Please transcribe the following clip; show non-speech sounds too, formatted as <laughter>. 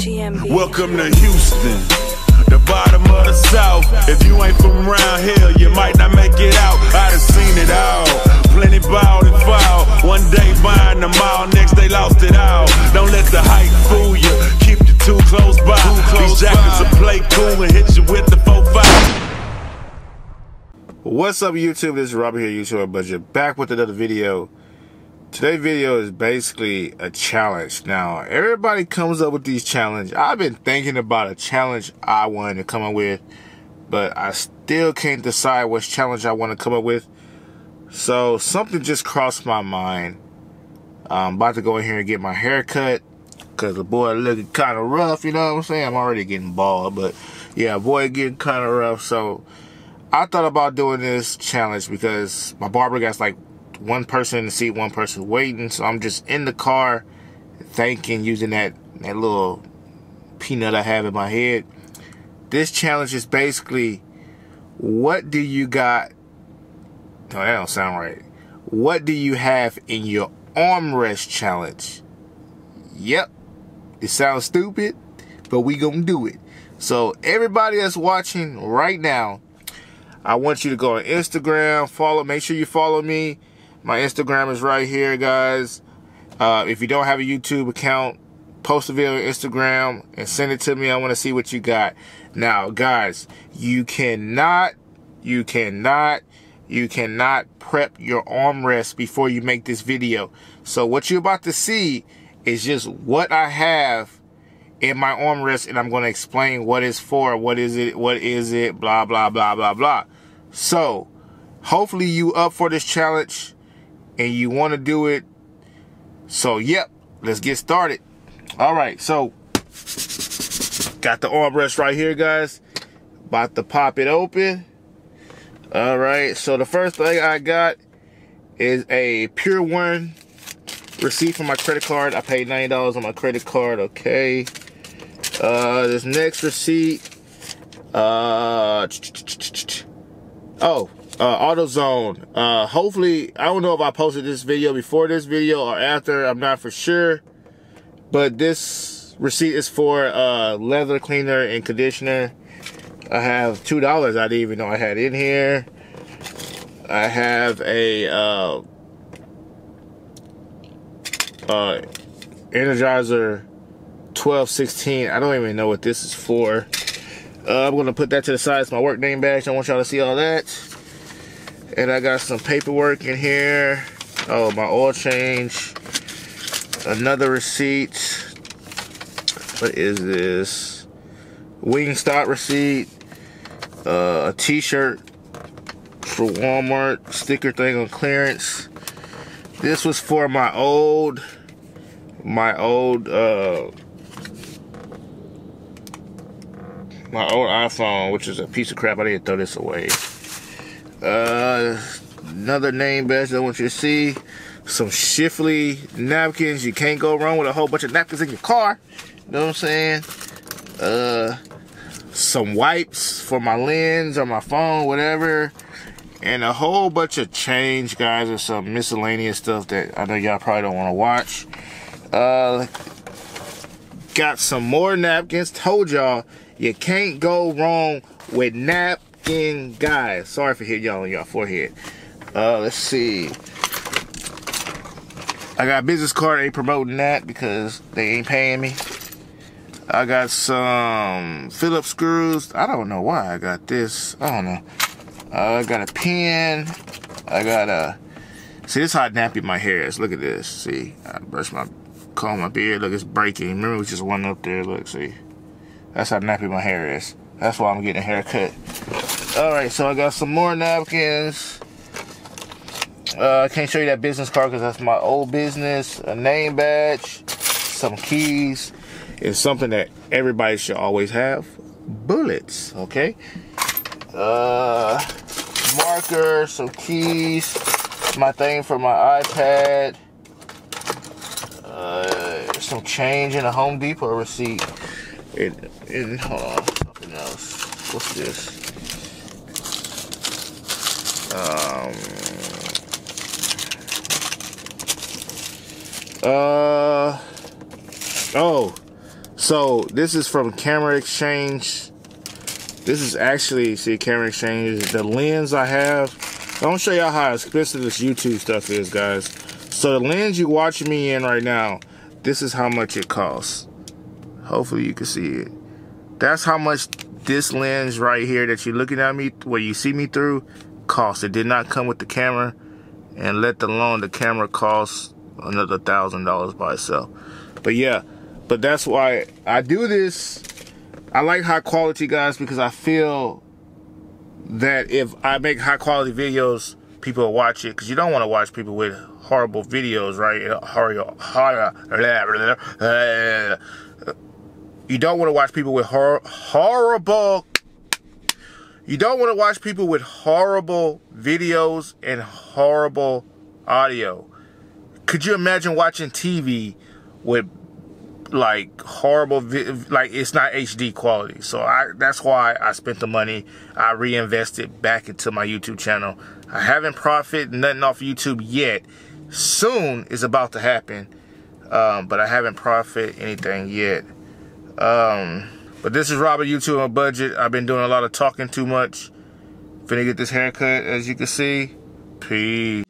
GMB. Welcome to Houston, the bottom of the South. If you ain't from around here, you might not make it out. I done seen it all. Plenty balled and foul. One day buying the mall, next they lost it all. Don't let the hype fool you. Keep you too close by. These jackets will play cool and hit you with the 4-5. What's up YouTube? This is Robert here, YouTuber Budget, back with another video. Today's video is basically a challenge. Now, everybody comes up with these challenges. I've been thinking about a challenge I wanted to come up with, but I still can't decide which challenge I want to come up with. So, something just crossed my mind. I'm about to go in here and get my hair cut, because the boy looking kind of rough, you know what I'm saying? I'm already getting bald, but yeah, boy getting kind of rough, so... I thought about doing this challenge because my barber got like one person in the seat, one person waiting. So I'm just in the car thinking, using that, that little peanut I have in my head. This challenge is basically, what do you got? No, that don't sound right. What do you have in your armrest challenge? Yep. It sounds stupid, but we gonna do it. So everybody that's watching right now, I want you to go on Instagram, follow, make sure you follow me. My Instagram is right here, guys. Uh, if you don't have a YouTube account, post a video on Instagram and send it to me. I want to see what you got. Now, guys, you cannot, you cannot, you cannot prep your armrest before you make this video. So what you're about to see is just what I have in my armrest and I'm going to explain what it's for, what is it, what is it, blah, blah, blah, blah, blah. So, hopefully you up for this challenge and you want to do it. So, yep, let's get started. All right, so got the armrest right here, guys. About to pop it open. All right, so the first thing I got is a Pure 1 receipt for my credit card. I paid $90 on my credit card, okay. Uh, this next receipt, uh, <tsk> oh, uh, AutoZone. Uh, hopefully, I don't know if I posted this video before this video or after. I'm not for sure. But this receipt is for uh, leather cleaner and conditioner. I have two dollars. I didn't even know I had in here. I have a uh, uh, Energizer 1216. I don't even know what this is for. Uh, I'm gonna put that to the side. It's my work name badge. I want y'all to see all that. And I got some paperwork in here. Oh, my oil change. Another receipt. What is this? Wingstop receipt. Uh, a t-shirt for Walmart. Sticker thing on clearance. This was for my old, my old, uh, my old iPhone, which is a piece of crap. I need to throw this away. Uh, another name badge I want you to see. Some Chick-fil-A napkins. You can't go wrong with a whole bunch of napkins in your car. You know what I'm saying? Uh, some wipes for my lens or my phone, whatever. And a whole bunch of change, guys, or some miscellaneous stuff that I know y'all probably don't want to watch. Uh, got some more napkins. Told y'all you can't go wrong with napkin guys. Sorry for hitting y'all on your forehead. Uh, let's see. I got business card. Ain't promoting that because they ain't paying me. I got some Phillips screws. I don't know why I got this. I don't know. Uh, I got a pen. I got a. See, this how nappy my hair is. Look at this. See, I brush my, comb my beard. Look, it's breaking. Remember, was just one up there. Look, see. That's how nappy my hair is. That's why I'm getting a haircut. Alright, so I got some more napkins. Uh, I can't show you that business card because that's my old business. A name badge, some keys, and something that everybody should always have. Bullets, okay? Uh, marker, some keys, my thing for my iPad, uh, some change in a Home Depot receipt. And, and hold on, something else. What's this? Um. Uh. Oh, So this is from Camera Exchange. This is actually, see, Camera Exchange, the lens I have. I'm gonna show y'all how expensive this YouTube stuff is, guys. So the lens you watching me in right now, this is how much it costs. Hopefully you can see it. That's how much this lens right here that you're looking at me, where you see me through, cost. It did not come with the camera, and let alone the camera costs another thousand dollars by itself. But yeah, but that's why I do this. I like high quality guys because I feel that if I make high quality videos, people watch it because you don't want to watch people with horrible videos, right? You don't want to watch people with hor horrible. You don't want to watch people with horrible videos and horrible audio. Could you imagine watching TV with like horrible like it's not HD quality. So I that's why I spent the money. I reinvested back into my YouTube channel. I haven't profited nothing off YouTube yet. Soon is about to happen. Um, but I haven't profited anything yet. Um, but this is Robert YouTube on budget. I've been doing a lot of talking too much. Finna get this haircut as you can see. Peace.